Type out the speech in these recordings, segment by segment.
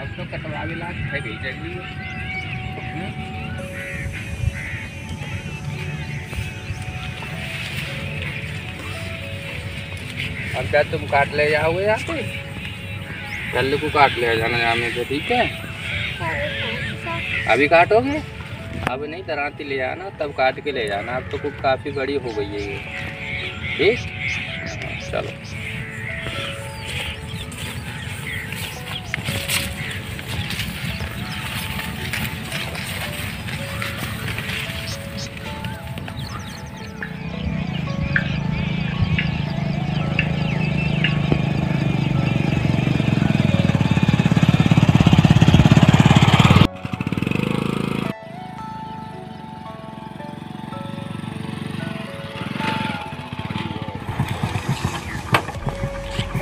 अब तो कटवा भी लाख है गई जल्दी अब क्या तुम काट ले जाओगे यहाँ पे कल को काट ले जाना जाने से ठीक है? अभी काटोगे? अब नहीं दराती ले जाना, तब काट के ले जाना। अब तो कुछ काफ़ी बड़ी हो गई है ये। ठीक? चलो।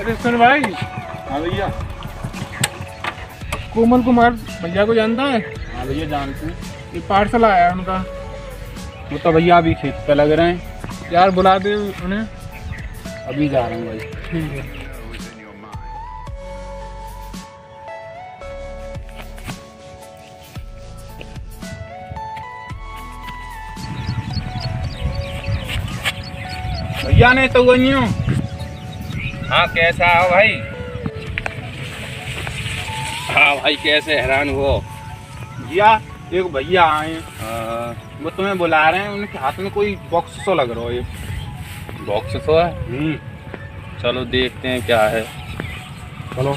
अरे सुन भाई। हाँ भैया। कोमल कुमार भैया को जानता है? हाँ भैया जानते हैं। ये पार्सल आया है उनका। वो तो भैया अभी खेत पे लग रहे हैं। यार बुला दे उन्हें। अभी जा रहे हैं भाई। ठीक है। भैया ने तो गई हूँ। हाँ कैसा हो भाई? हाँ भाई कैसे हैरान हो भैया एक भैया आए हैं। वो तुम्हें बुला रहे हैं उनके हाथ में कोई बॉक्स सो लग रहा है। ये बॉक्स सो? है चलो देखते हैं क्या है। चलो।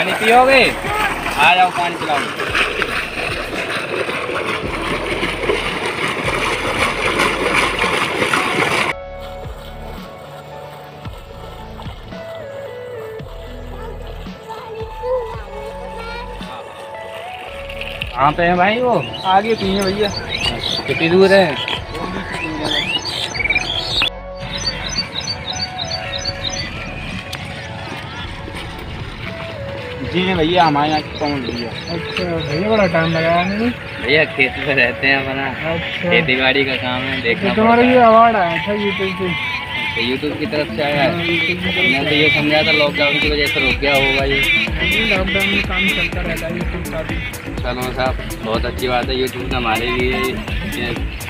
पानी पियोगे? आ जाओ पानी पिलाओ। कहाँ पे है भाई वो? आगे पी हैं भैया। कितनी दूर है? जी हैं भैया हमारे यहाँ की कौन भैया अच्छा भैया बड़ा टाइम लगाया भैया खेत में रहते हैं अपना। अच्छा। खेती बाड़ी का काम है देखना तो तुम्हारा ये अवार्ड आया था यूट्यूब पे। तो यूट्यूब की तरफ़ से आया है? मैं तो ये समझा था लॉकडाउन की वजह से रुक गया होगा ये। लॉकडाउन में काम चलता रहता है यूट्यूब का भी। चलो साहब बहुत अच्छी बात है यूट्यूब ने हमारे लिए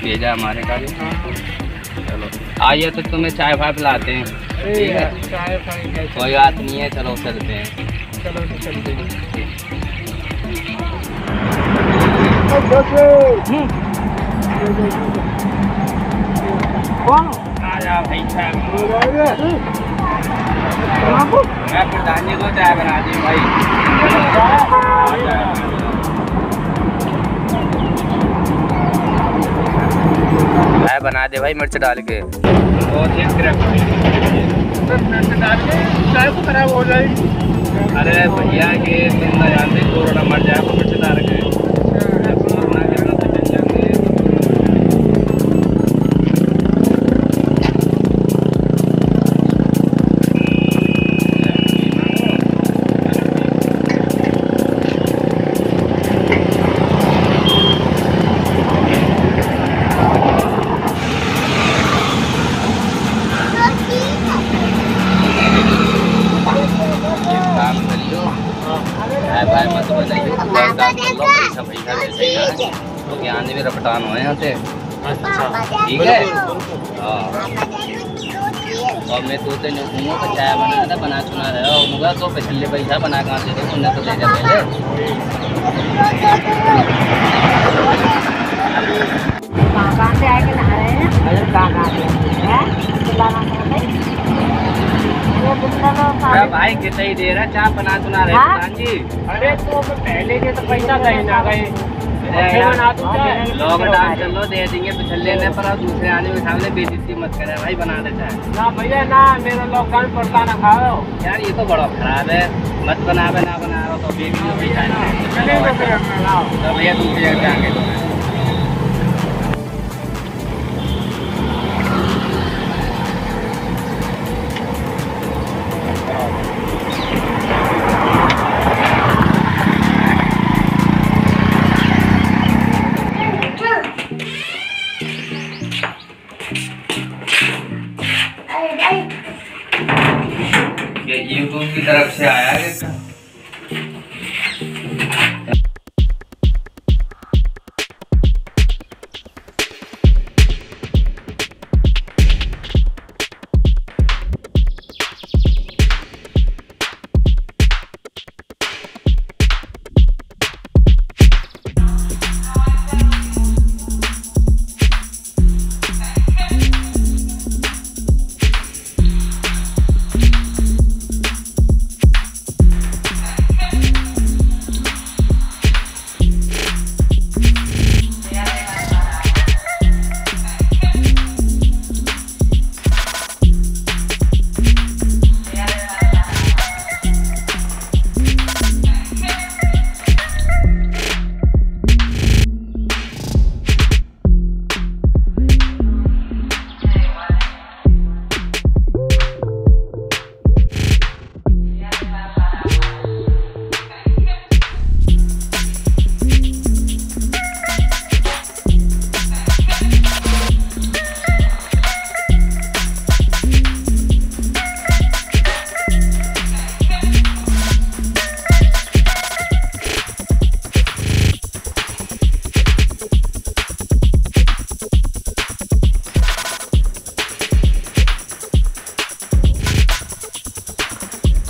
भेजा हमारे का भी चलो आइए तो तुम्हें चाय फाय पिलाते हैं। ठीक है? चाय फाय कोई बात नहीं है चलो चलते हैं। चलो चलते हैं आ जा भाई चाय मैं प्रधान जी को चाय बना दी भाई। चाय बना दे भाई मिर्च डाल के। बहुत ही चाय तो खराब हो जाएगी। अरे भैया ये तुम ना जानते कोरोना मर जाए तो फिर से के कोरोना और लो ही है। तो यहाँ भी रपटान हो यहाँ से ठीक है हाँ और मैं दो तीन घूमूँ तो चाय बना था बना चुना रहा होगा तो पिछले पैसा बना कहाँ से दे उन्हें तो दे दे पहले कहाँ से आए के नहा रहे हैं कहाँ से भाई कितना ही दे रहा चाय बना चुना रहे हाँ? प्रधान जी। अरे तो पहले के तो पैसा कहीं ना गए लॉकडाउन चलो दे देंगे पिछले ने पर अब दूसरे आने के सामने बेइज्जती मत करे भाई बना दे चाय। ना भैया ना मेरा लॉकडाउन पड़ता ना खाओ। यार ये तो बड़ा खराब है। मत बनावे ना बना रहा तो बेबी तो तो भैया दूसरी जगह जाएँगे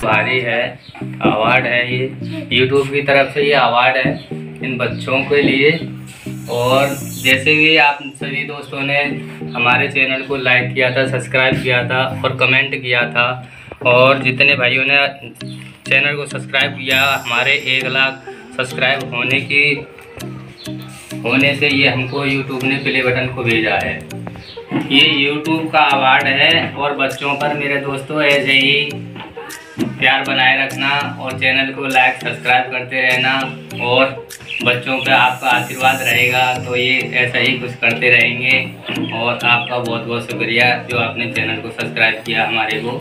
भारी है अवार्ड है ये। यूट्यूब की तरफ़ से ये अवार्ड है इन बच्चों के लिए। और जैसे भी आप सभी दोस्तों ने हमारे चैनल को लाइक किया था सब्सक्राइब किया था और कमेंट किया था, और जितने भाइयों ने चैनल को सब्सक्राइब किया, हमारे एक लाख सब्सक्राइब होने की, होने से ये हमको यूट्यूब ने प्ले बटन को भेजा है। ये यूट्यूब का अवार्ड है, और बच्चों पर मेरे दोस्तों, ऐसे ही प्यार बनाए रखना और चैनल को लाइक सब्सक्राइब करते रहना और बच्चों पे आपका आशीर्वाद रहेगा। तो ये ऐसा ही कुछ करते रहेंगे और आपका बहुत बहुत शुक्रिया जो आपने चैनल को सब्सक्राइब किया हमारे को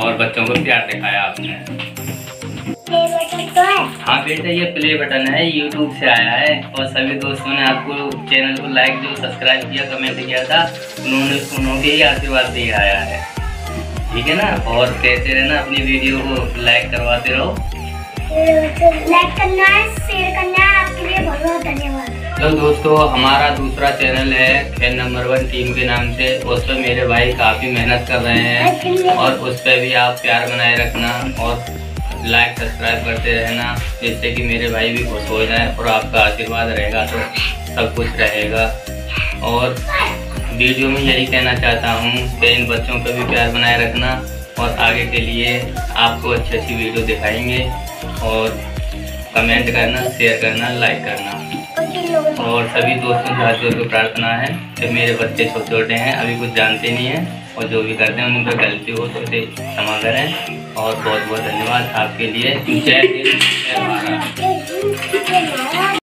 और बच्चों को प्यार दिखाया आपने। हाँ बेटा, ये प्ले बटन है यूट्यूब से आया है और सभी दोस्तों ने आपको चैनल को लाइक जो सब्सक्राइब किया कमेंट किया था, उन्होंने उन्होंने ही आशीर्वाद दिया आया है। ठीक है ना? और कहते रहना अपनी वीडियो को लाइक करवाते रहो। लाइक करना शेयर करना आपके लिए बहुत बहुत धन्यवाद। तो दोस्तों हमारा दूसरा चैनल है खेल नंबर वन टीम के नाम से। उस पर मेरे भाई काफ़ी मेहनत कर रहे हैं। और उस पर भी आप प्यार बनाए रखना और लाइक सब्सक्राइब करते रहना जिससे कि मेरे भाई भी खुश हो जाए और आपका आशीर्वाद रहेगा तो सब कुछ रहेगा। और वीडियो में यही कहना चाहता हूँ कि इन बच्चों पर भी प्यार बनाए रखना और आगे के लिए आपको अच्छी अच्छी वीडियो दिखाएँगे और कमेंट करना शेयर करना लाइक करना। और सभी दोस्तों साथियों को प्रार्थना है कि मेरे बच्चे छोटे छोटे हैं, अभी कुछ जानते नहीं हैं और जो भी करते हैं उन पर गलती हो तो उसे क्षमा करें। और बहुत बहुत धन्यवाद आपके लिए। जय हिंद, जय भारत।